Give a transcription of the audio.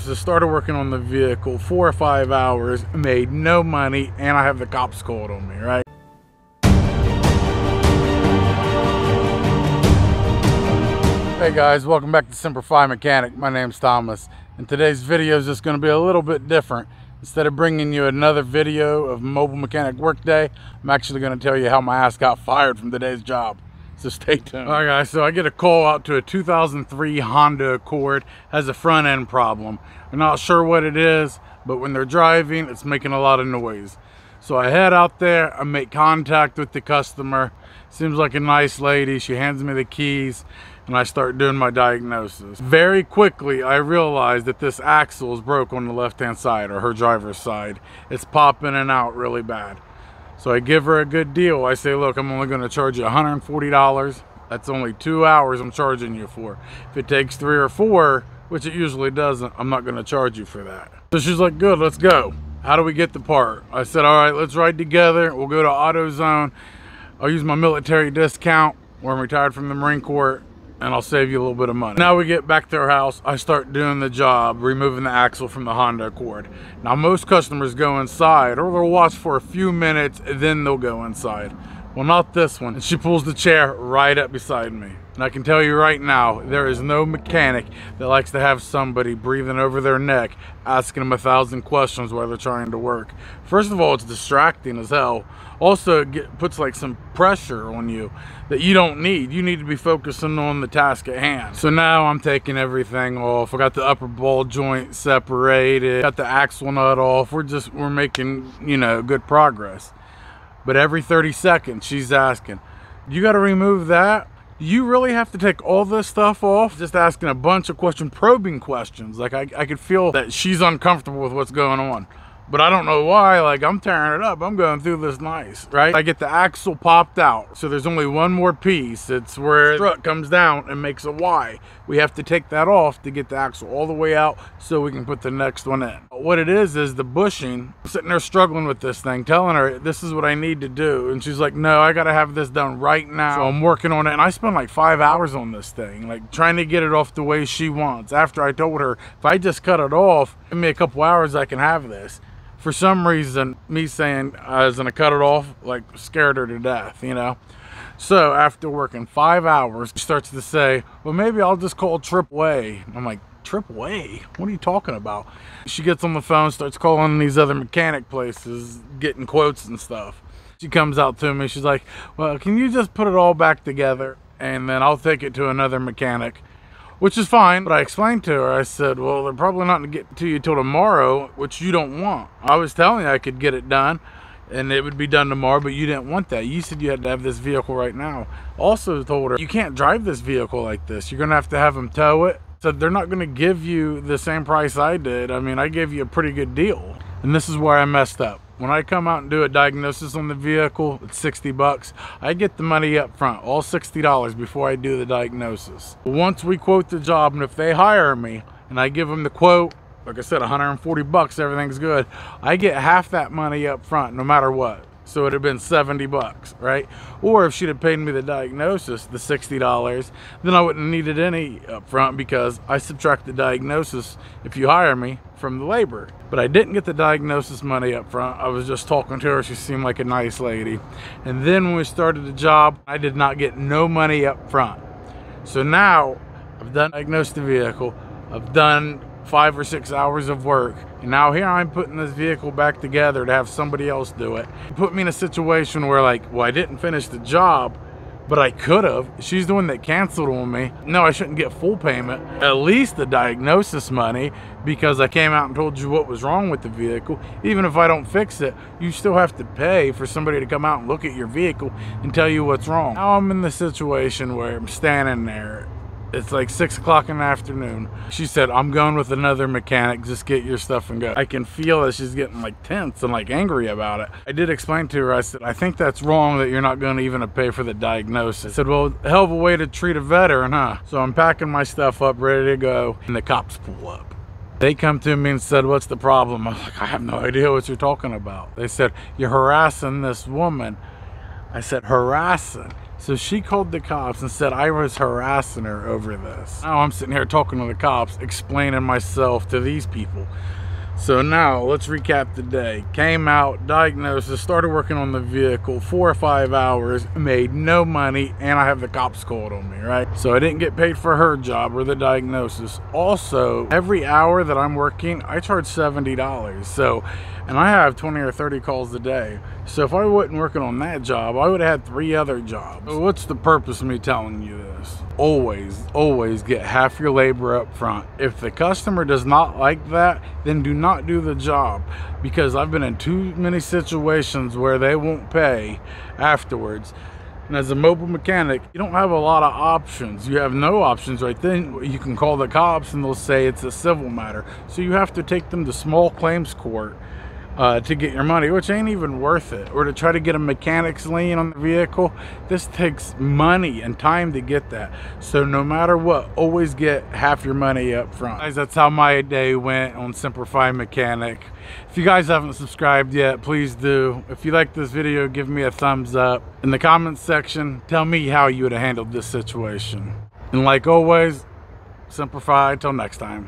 So started working on the vehicle four or five hours, made no money, and I have the cops called on me, right? Hey guys, welcome back to Semper Fi Mechanic. My name's Thomas, and today's video is just going to be a little bit different. Instead of bringing you another video of mobile mechanic workday, I'm actually going to tell you how my ass got fired from today's job. So stay tuned. All right guys, so I get a call out to a 2003 Honda Accord, has a front end problem. I'm not sure what it is, but when they're driving, it's making a lot of noise. So I head out there, I make contact with the customer. Seems like a nice lady. She hands me the keys and I start doing my diagnosis. Very quickly, I realize that this axle is broke on the left-hand side or her driver's side. It's popping and out really bad. So I give her a good deal. I say, look, I'm only gonna charge you $140. That's only two hours I'm charging you for. If it takes three or four, which it usually doesn't, I'm not gonna charge you for that. So she's like, good, let's go. How do we get the part? I said, all right, let's ride together. We'll go to AutoZone. I'll use my military discount where I'm retired from the Marine Corps and I'll save you a little bit of money. Now we get back to our house, I start doing the job, removing the axle from the Honda Accord. Now most customers go inside or they'll watch for a few minutes, then they'll go inside. Well, not this one. And she pulls the chair right up beside me. And I can tell you right now, there is no mechanic that likes to have somebody breathing over their neck, asking them a thousand questions while they're trying to work. First of all, it's distracting as hell. Also, it get, puts like some pressure on you that you don't need. You need to be focusing on the task at hand. So now I'm taking everything off. I got the upper ball joint separated, got the axle nut off. We're just, we're making, you know, good progress. But every 30 seconds, she's asking, you got to remove that? you really have to take all this stuff off? Just asking a bunch of question probing questions. Like I, I could feel that she's uncomfortable with what's going on but I don't know why. Like, I'm tearing it up. I'm going through this nice, right? I get the axle popped out. So there's only one more piece. It's where the strut comes down and makes a Y. We have to take that off to get the axle all the way out so we can put the next one in. What it is, is the bushing. I'm sitting there struggling with this thing, telling her, this is what I need to do. And she's like, no, I got to have this done right now. So I'm working on it. And I spent like five hours on this thing, like trying to get it off the way she wants. After I told her, if I just cut it off, give me a couple hours, I can have this for some reason, me saying I was gonna cut it off, like scared her to death, you know? So after working five hours, she starts to say, well, maybe I'll just call AAA. I'm like, AAA? What are you talking about? She gets on the phone, starts calling these other mechanic places, getting quotes and stuff. She comes out to me, she's like, well, can you just put it all back together and then I'll take it to another mechanic which is fine. But I explained to her, I said, well, they're probably not going to get to you till tomorrow, which you don't want. I was telling you I could get it done and it would be done tomorrow, but you didn't want that. You said you had to have this vehicle right now. Also told her, you can't drive this vehicle like this. You're going to have to have them tow it. So they're not going to give you the same price I did. I mean, I gave you a pretty good deal. And this is where I messed up. When I come out and do a diagnosis on the vehicle, it's 60 bucks. I get the money up front, all $60 before I do the diagnosis. Once we quote the job and if they hire me and I give them the quote, like I said, 140 bucks, everything's good. I get half that money up front no matter what so it'd have been 70 bucks, right? Or if she'd have paid me the diagnosis, the $60, then I wouldn't have needed any upfront because I subtract the diagnosis if you hire me from the labor. But I didn't get the diagnosis money up front. I was just talking to her. She seemed like a nice lady. And then when we started the job, I did not get no money up front. So now I've done diagnosed the vehicle. I've done five or six hours of work. And now here I'm putting this vehicle back together to have somebody else do it. it. Put me in a situation where like, well, I didn't finish the job, but I could have. She's the one that canceled on me. No, I shouldn't get full payment. At least the diagnosis money because I came out and told you what was wrong with the vehicle. Even if I don't fix it, you still have to pay for somebody to come out and look at your vehicle and tell you what's wrong. Now I'm in the situation where I'm standing there it's like six o'clock in the afternoon. She said, I'm going with another mechanic. Just get your stuff and go. I can feel that she's getting like tense and like angry about it. I did explain to her, I said, I think that's wrong that you're not going to even pay for the diagnosis. I said, well, hell of a way to treat a veteran, huh? So I'm packing my stuff up, ready to go. And the cops pull up. They come to me and said, what's the problem? I was like, I have no idea what you're talking about. They said, you're harassing this woman. I said, harassing? So she called the cops and said I was harassing her over this. Now I'm sitting here talking to the cops, explaining myself to these people. So now let's recap the day. Came out, diagnosis, started working on the vehicle, four or five hours, made no money, and I have the cops called on me, right? So I didn't get paid for her job or the diagnosis. Also, every hour that I'm working, I charge $70. So, and I have 20 or 30 calls a day. So if I wasn't working on that job, I would have had three other jobs. What's the purpose of me telling you this? Always, always get half your labor up front. If the customer does not like that, then do not do the job because I've been in too many situations where they won't pay afterwards. And as a mobile mechanic, you don't have a lot of options. You have no options right then. You can call the cops and they'll say it's a civil matter. So you have to take them to small claims court uh, to get your money, which ain't even worth it. Or to try to get a mechanic's lien on the vehicle, this takes money and time to get that. So no matter what, always get half your money up front. Guys, that's how my day went on Semper Fi Mechanic. If you guys haven't subscribed yet, please do. If you like this video, give me a thumbs up. In the comments section, tell me how you would have handled this situation. And like always, Semper Fi. Till next time.